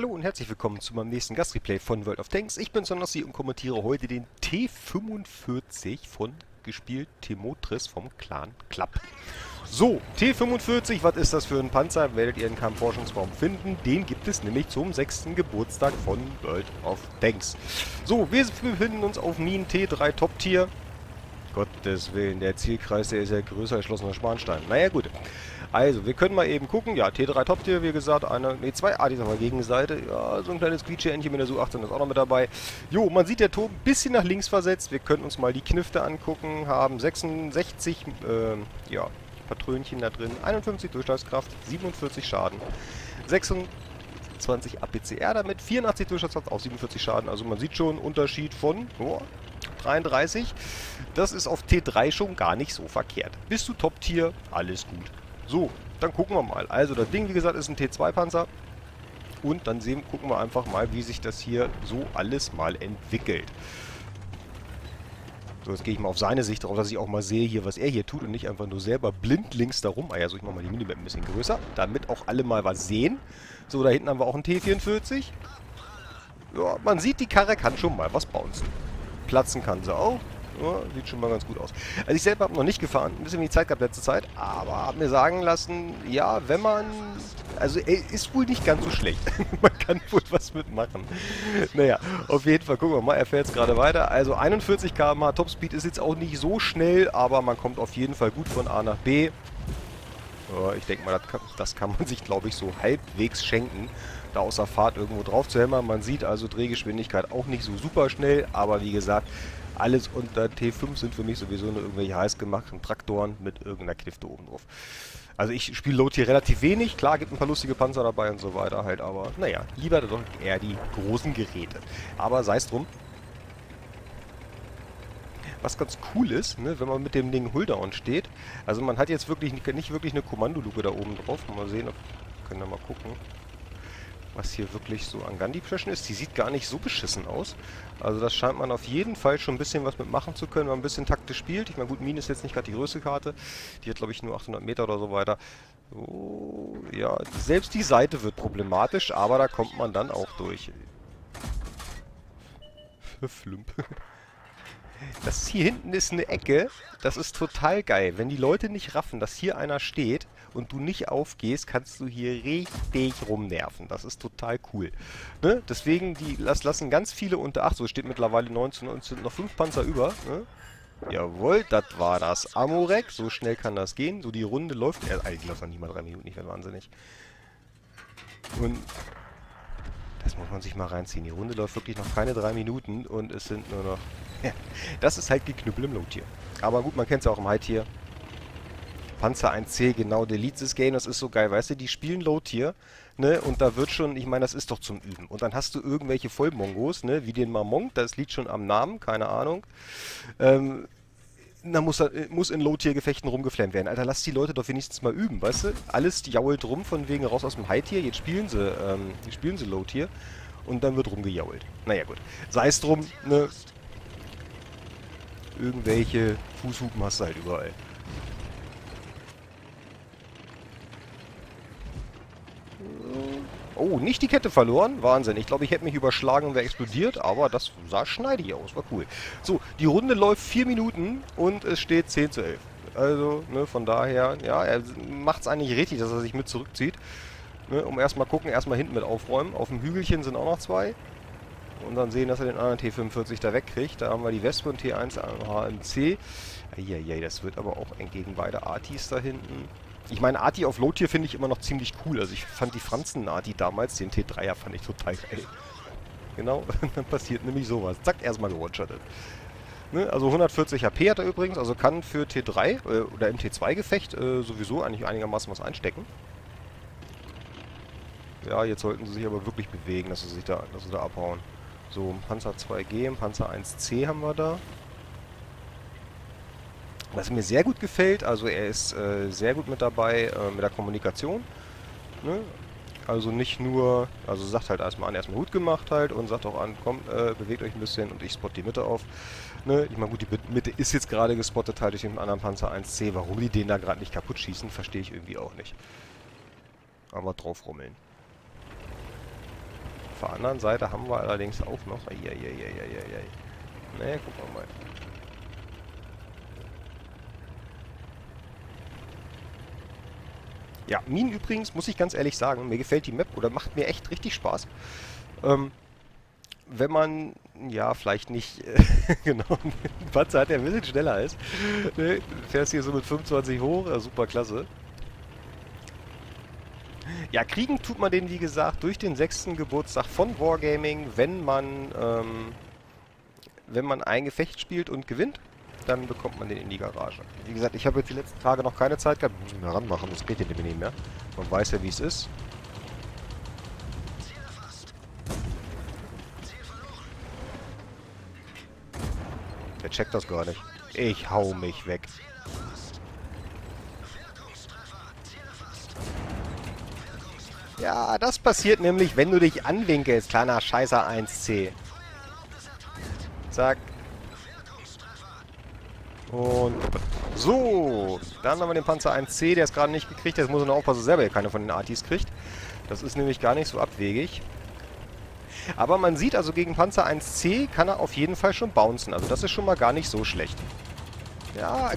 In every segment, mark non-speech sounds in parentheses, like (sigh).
Hallo und herzlich willkommen zu meinem nächsten Gastreplay von World of Tanks. Ich bin Sonossi und kommentiere heute den T45 von gespielt Timotris vom Clan Club. So, T45, was ist das für ein Panzer? Werdet ihr in keinem Forschungsraum finden. Den gibt es nämlich zum 6. Geburtstag von World of Tanks. So, wir befinden uns auf Minen T3 Top Tier. Gottes Willen, der Zielkreis, der ist ja größer als Schloss Neuschmarnstein. Naja, gut. Also, wir können mal eben gucken. Ja, T3 Top Tier, wie gesagt, eine, ne, zwei, die ist auf der Gegenseite. Ja, so ein kleines Quietsche-Entchen mit der Su-18 ist auch noch mit dabei. Jo, man sieht, der Turm ein bisschen nach links versetzt. Wir können uns mal die Knifte angucken. Haben 66, äh, ja, Patrönchen da drin. 51 Durchschlagskraft, 47 Schaden. 26 APCR damit, 84 Durchschlagskraft, auch 47 Schaden. Also man sieht schon einen Unterschied von, oh, 33. Das ist auf T3 schon gar nicht so verkehrt. Bist du Top-Tier, alles gut. So, dann gucken wir mal. Also das Ding, wie gesagt, ist ein T2-Panzer. Und dann sehen, gucken wir einfach mal, wie sich das hier so alles mal entwickelt. So, jetzt gehe ich mal auf seine Sicht drauf, dass ich auch mal sehe hier, was er hier tut und nicht einfach nur selber blindlings darum. Ah ja, so, ich mache mal die Minimap ein bisschen größer, damit auch alle mal was sehen. So, da hinten haben wir auch einen T44. Ja, man sieht, die Karre kann schon mal was bouncen. Platzen kann sie auch. Ja, sieht schon mal ganz gut aus. Also ich selber habe noch nicht gefahren, ein bisschen wenig Zeit gehabt letzte Zeit, aber habe mir sagen lassen, ja, wenn man... Also er ist wohl nicht ganz so schlecht. (laughs) man kann wohl was mitmachen. Naja, auf jeden Fall, gucken wir mal, er fährt jetzt gerade weiter. Also 41 km/h Topspeed ist jetzt auch nicht so schnell, aber man kommt auf jeden Fall gut von A nach B. Ja, ich denke mal, das kann, das kann man sich, glaube ich, so halbwegs schenken da außer Fahrt irgendwo drauf zu hämmern. Man sieht also Drehgeschwindigkeit auch nicht so super schnell, aber wie gesagt, alles unter T5 sind für mich sowieso nur irgendwelche heiß gemachten Traktoren mit irgendeiner Knifte oben drauf. Also ich spiele Load hier relativ wenig. Klar, gibt ein paar lustige Panzer dabei und so weiter halt, aber naja, lieber doch eher die großen Geräte. Aber sei es drum. Was ganz cool ist, ne, wenn man mit dem Ding Hulldown steht. Also man hat jetzt wirklich nicht wirklich eine Kommandoluke da oben drauf. Mal sehen, ob, können wir mal gucken was hier wirklich so an Gandhi Pressure ist. Die sieht gar nicht so beschissen aus. Also das scheint man auf jeden Fall schon ein bisschen was mitmachen zu können, wenn man ein bisschen taktisch spielt. Ich meine, gut, Mine ist jetzt nicht gerade die größte Karte. Die hat, glaube ich, nur 800 Meter oder so weiter. So, ja, selbst die Seite wird problematisch, aber da kommt man dann auch durch. (laughs) Flump. Das hier hinten ist eine Ecke, das ist total geil. Wenn die Leute nicht raffen, dass hier einer steht und du nicht aufgehst, kannst du hier richtig rumnerven. Das ist total cool. Ne? Deswegen, die las, lassen ganz viele unter Acht. So steht mittlerweile 19, 19 noch 5 Panzer über. Ne? Jawohl, das war das Amorek. So schnell kann das gehen. So die Runde läuft. Äh, eigentlich läuft noch nicht mal 3 Minuten. Ich werde wahnsinnig. Und das muss man sich mal reinziehen. Die Runde läuft wirklich noch keine drei Minuten und es sind nur noch... (laughs) Das ist halt Geknüppel im Low-Tier. Aber gut, man kennt es ja auch im High-Tier. Panzer 1C, genau, der Leads des Game, das ist so geil, weißt du, die spielen Low-Tier, ne, und da wird schon, ich meine, das ist doch zum Üben. Und dann hast du irgendwelche Vollmongos, ne, wie den Mamong, das liegt schon am Namen, keine Ahnung. Ähm, da muss, muss in Low-Tier-Gefechten rumgeflammt werden. Alter, lass die Leute doch wenigstens mal üben, weißt du? Alles jault rum von wegen raus aus dem High-Tier, jetzt spielen sie, ähm, spielen sie Low-Tier und dann wird rumgejault. Naja, gut. Sei es drum, ne? Irgendwelche Fußhupen hast du halt überall. Oh, nicht die Kette verloren. Wahnsinn. Ich glaube, ich hätte mich überschlagen und wäre explodiert, aber das sah schneidig aus. War cool. So, die Runde läuft 4 Minuten und es steht 10 zu 11. Also, ne, von daher, ja, er macht es eigentlich richtig, dass er sich mit zurückzieht. Ne, um erstmal gucken, erstmal hinten mit aufräumen. Auf dem Hügelchen sind auch noch zwei. Und dann sehen, dass er den anderen T45 da wegkriegt. Da haben wir die Wespe und T1 HMC. Eieiei, das wird aber auch entgegen beide Artis da hinten. Ich meine, Arti auf Low-Tier finde ich immer noch ziemlich cool. Also ich fand die Franzen-Arti damals, den T3er, fand ich total geil. Genau, (laughs) dann passiert nämlich sowas. Zack, erstmal gewatchottet. Ne? Also 140 HP hat er übrigens, also kann für T3 äh, oder im T2-Gefecht äh, sowieso eigentlich einigermaßen was einstecken. Ja, jetzt sollten sie sich aber wirklich bewegen, dass sie sich da, dass sie da abhauen. So, Panzer 2G, Panzer 1C haben wir da. Was mir sehr gut gefällt, also er ist äh, sehr gut mit dabei äh, mit der Kommunikation. Ne? Also nicht nur, also sagt halt erstmal an, erstmal gut gemacht halt und sagt auch an, komm, äh, bewegt euch ein bisschen und ich spot die Mitte auf. Ne? Ich meine gut, die Mitte ist jetzt gerade gespottet halt durch den anderen Panzer 1C. Warum die den da gerade nicht kaputt schießen, verstehe ich irgendwie auch nicht. Aber drauf rummeln. Auf der anderen Seite haben wir allerdings auch noch... Eieieiei. Ne, gucken wir mal. Ja, Minen übrigens, muss ich ganz ehrlich sagen, mir gefällt die Map oder macht mir echt richtig Spaß. Ähm, wenn man, ja, vielleicht nicht, äh, (laughs) genau, (laughs) ein Panzer hat, der ein bisschen schneller ist. Ne, fährst hier so mit 25 hoch, äh, super klasse. Ja, kriegen tut man den, wie gesagt, durch den sechsten Geburtstag von Wargaming, wenn man, ähm, wenn man ein Gefecht spielt und gewinnt dann bekommt man den in die Garage. Wie gesagt, ich habe jetzt die letzten Tage noch keine Zeit gehabt, muss ich mehr ranmachen, das geht hier nicht mehr. Man weiß ja, wie es ist. Der checkt das gar nicht. Ich hau mich weg. Ja, das passiert nämlich, wenn du dich anwinkelst, kleiner Scheißer 1C. Zack, und so, dann haben wir den Panzer 1C, der ist gerade nicht gekriegt. Jetzt muss er nur aufpassen, dass er selber keine von den Artis kriegt. Das ist nämlich gar nicht so abwegig. Aber man sieht also, gegen Panzer 1C kann er auf jeden Fall schon bouncen. Also das ist schon mal gar nicht so schlecht. Ja,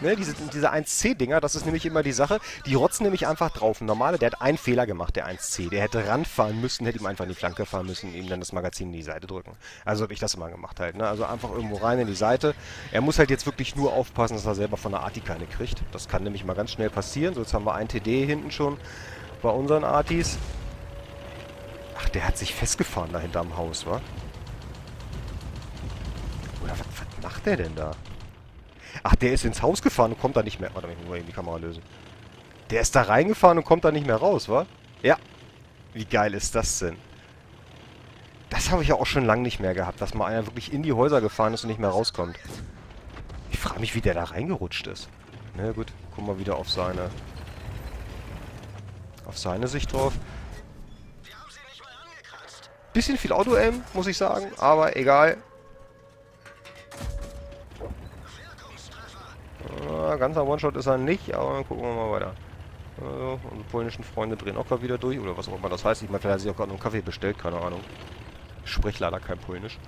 Ne, diese, diese 1C-Dinger, das ist nämlich immer die Sache, die rotzen nämlich einfach drauf. Ein der hat einen Fehler gemacht, der 1C. Der hätte ranfahren müssen, hätte ihm einfach in die Flanke fahren müssen, ihm dann das Magazin in die Seite drücken. Also habe ich das immer gemacht halt. Ne? Also einfach irgendwo rein in die Seite. Er muss halt jetzt wirklich nur aufpassen, dass er selber von der Arti keine kriegt. Das kann nämlich mal ganz schnell passieren. So, jetzt haben wir ein TD hinten schon bei unseren Artis. Ach, der hat sich festgefahren da hinterm Haus, wa? Oder was, was macht der denn da? Ach, der ist ins Haus gefahren und kommt da nicht mehr... Warte, ich muss mal eben die Kamera lösen. Der ist da reingefahren und kommt da nicht mehr raus, wa? Ja. Wie geil ist das denn? Das habe ich ja auch schon lange nicht mehr gehabt, dass mal einer wirklich in die Häuser gefahren ist und nicht mehr rauskommt. Ich frage mich, wie der da reingerutscht ist. Na gut, gucken wir wieder auf seine... auf seine Sicht drauf. Bisschen viel Auto-Aim, muss ich sagen, aber egal. Ganzer One-Shot ist er nicht, aber dann gucken wir mal weiter. Also, unsere polnischen Freunde drehen auch gerade wieder durch, oder was auch immer das heißt. Ich meine, vielleicht hat sich auch gerade einen Kaffee bestellt, keine Ahnung. Ich spreche leider kein Polnisch.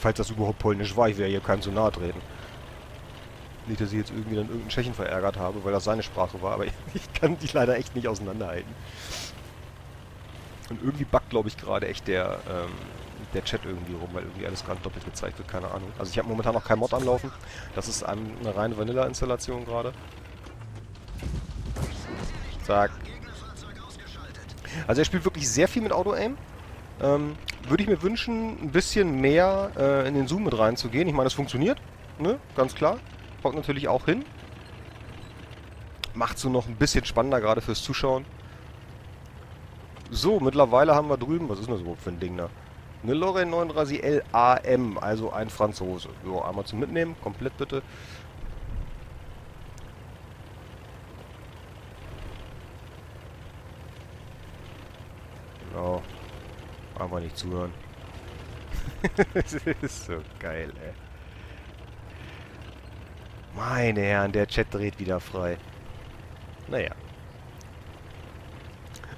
Falls das überhaupt Polnisch war, ich wäre hier keinem zu nahe treten. Nicht, dass ich jetzt irgendwie dann irgendeinen Tschechen verärgert habe, weil das seine Sprache war, aber (laughs) ich kann die leider echt nicht auseinanderhalten. Und irgendwie backt, glaube ich, gerade echt der, ähm, der Chat irgendwie rum, weil irgendwie alles gerade doppelt gezeigt wird, keine Ahnung. Also ich habe momentan noch kein Mod anlaufen. Das ist eine reine Vanilla-Installation gerade. Zack. Also er spielt wirklich sehr viel mit Auto-Aim. Ähm, Würde ich mir wünschen, ein bisschen mehr äh, in den Zoom mit reinzugehen. Ich meine, es funktioniert, ne? Ganz klar. Kommt natürlich auch hin. Macht so noch ein bisschen spannender, gerade fürs Zuschauen. So, mittlerweile haben wir drüben... Was ist denn das überhaupt für ein Ding da? Eine Lorraine 39L AM, also ein Franzose. So, einmal zum Mitnehmen, komplett bitte. Genau. Einfach nicht zuhören. (laughs) das ist so geil, ey. Meine Herren, der Chat dreht wieder frei. Naja.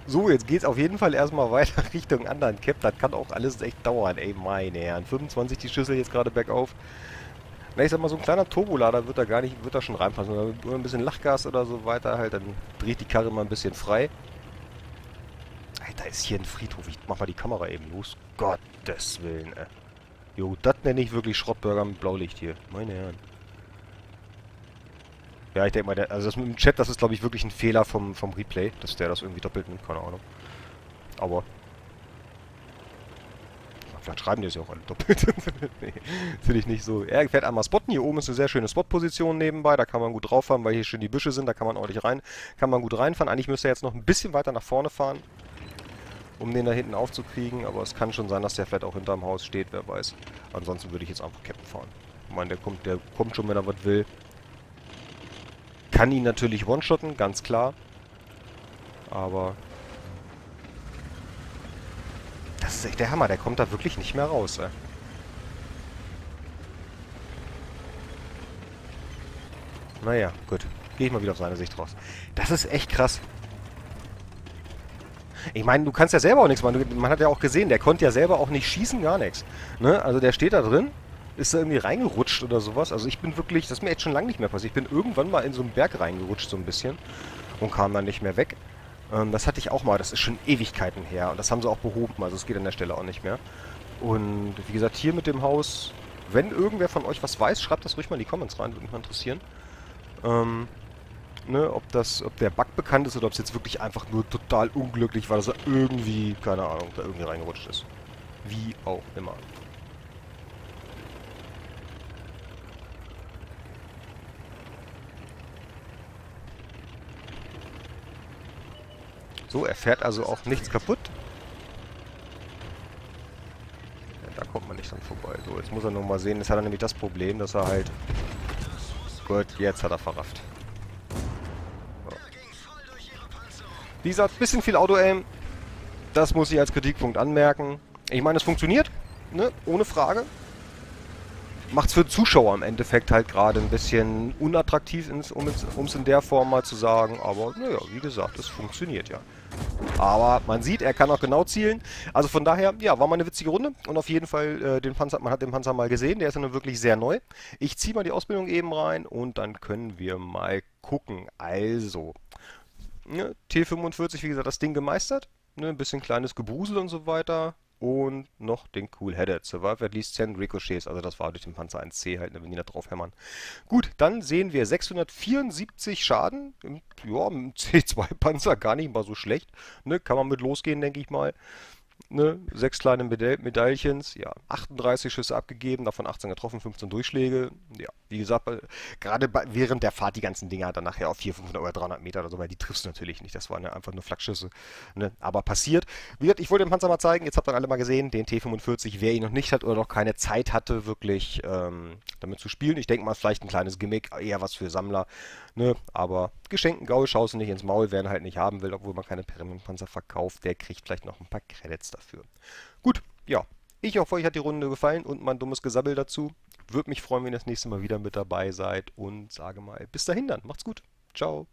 So, jetzt geht's auf jeden Fall erstmal weiter (laughs) Richtung anderen Cap. Das kann auch alles echt dauern, ey, meine Herren. 25 die Schüssel jetzt gerade bergauf. Na, ich sag mal, so ein kleiner Turbolader wird da gar nicht, wird da schon reinpassen. Nur ein bisschen Lachgas oder so weiter halt, dann dreht die Karre mal ein bisschen frei. Alter, ist hier ein Friedhof. Ich mach mal die Kamera eben los. Gottes Willen, ey. Jo, das nenne ich wirklich Schrottburger mit Blaulicht hier. Meine Herren. Ja, ich denke mal, der, also das mit dem Chat, das ist glaube ich wirklich ein Fehler vom, vom Replay, dass der das irgendwie doppelt nimmt, keine Ahnung. Aber... Vielleicht schreiben die es ja auch alle doppelt. (laughs) nee, finde ich nicht so. Er fährt einmal spotten. Hier oben ist eine sehr schöne Spotposition nebenbei. Da kann man gut drauf fahren, weil hier schön die Büsche sind. Da kann man ordentlich rein. Kann man gut reinfahren. Eigentlich müsste er jetzt noch ein bisschen weiter nach vorne fahren, um den da hinten aufzukriegen. Aber es kann schon sein, dass der vielleicht auch hinterm Haus steht, wer weiß. Ansonsten würde ich jetzt einfach Captain fahren. Ich meine, der kommt, der kommt schon, wenn er was will. Kann ihn natürlich one-shotten, ganz klar. Aber... Das ist echt der Hammer, der kommt da wirklich nicht mehr raus, ey. Naja, gut. Gehe ich mal wieder auf seine Sicht raus. Das ist echt krass. Ich meine, du kannst ja selber auch nichts machen. Man hat ja auch gesehen, der konnte ja selber auch nicht schießen, gar nichts. Ne? Also der steht da drin, ist da irgendwie reingerutscht oder sowas. Also ich bin wirklich, das ist mir jetzt schon lange nicht mehr passiert. Ich bin irgendwann mal in so einen Berg reingerutscht so ein bisschen und kam dann nicht mehr weg. Ähm, das hatte ich auch mal, das ist schon Ewigkeiten her. Und das haben sie auch behoben, also es geht an der Stelle auch nicht mehr. Und wie gesagt, hier mit dem Haus, wenn irgendwer von euch was weiß, schreibt das ruhig mal in die Comments rein, würde mich mal interessieren. Ähm, ne, ob das, ob der Bug bekannt ist oder ob es jetzt wirklich einfach nur total unglücklich war, dass er irgendwie, keine Ahnung, da irgendwie reingerutscht ist. Wie auch immer. So, er fährt also auch nichts kaputt. Ja, da kommt man nicht dran vorbei. So, jetzt muss er nur mal sehen. Jetzt hat er nämlich das Problem, dass er halt... Gut, jetzt hat er verrafft. So. Wie gesagt, bisschen viel Auto-Aim. Das muss ich als Kritikpunkt anmerken. Ich meine, es funktioniert, ne? Ohne Frage macht es für Zuschauer im Endeffekt halt gerade ein bisschen unattraktiv, um es in der Form mal zu sagen. Aber naja, wie gesagt, es funktioniert ja. Aber man sieht, er kann auch genau zielen. Also von daher, ja, war mal eine witzige Runde. Und auf jeden Fall, äh, den Panzer, man hat den Panzer mal gesehen. Der ist ja nun wirklich sehr neu. Ich ziehe mal die Ausbildung eben rein und dann können wir mal gucken. Also, ne, T45, wie gesagt, das Ding gemeistert. Ne, ein bisschen kleines Gebrusel und so weiter und noch den Cool-Headed. Survive at least 10 Ricochets, also das war durch den Panzer 1C halt, ne, wenn die da drauf hämmern. Gut, dann sehen wir 674 Schaden. Ja, (laughs) im C2-Panzer gar nicht mal so schlecht. Ne, kann man mit losgehen, denke ich mal. Ne, sechs kleine Meda Medaillchens, ja, 38 Schüsse abgegeben, davon 18 getroffen, 15 Durchschläge. Ja, wie gesagt, gerade während der Fahrt die ganzen Dinger dann nachher auf 400, 500 oder 300 Meter oder so, weil die triffst du natürlich nicht. Das waren ja einfach nur Flakschüsse. Ne? Aber passiert. Wie gesagt, ich wollte den Panzer mal zeigen. Jetzt habt ihr alle mal gesehen, den T45. Wer ihn noch nicht hat oder noch keine Zeit hatte, wirklich ähm, damit zu spielen. Ich denke mal, vielleicht ein kleines Gimmick, eher was für Sammler. Ne? Aber geschenkten Gaul schaust du nicht ins Maul, wer ihn halt nicht haben will, obwohl man keine Premium-Panzer verkauft. Der kriegt vielleicht noch ein paar Credits dafür. Gut, ja. Ich hoffe, euch hat die Runde gefallen und mein dummes Gesabbel dazu. Würde mich freuen, wenn ihr das nächste Mal wieder mit dabei seid und sage mal, bis dahin dann. Macht's gut. Ciao.